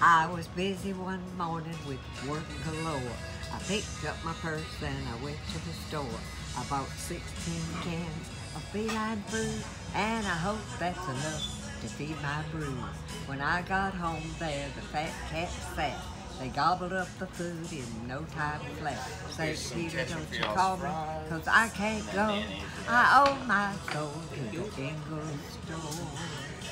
I was busy one morning with work galore. I picked up my purse and I went to the store. I bought 16 cans of feline food and I hope that's enough to feed my brood. When I got home there, the fat cats sat. They gobbled up the food in no time flat. Say, Peter, don't you call me, cause I can't go. I owe my soul to the jingle store.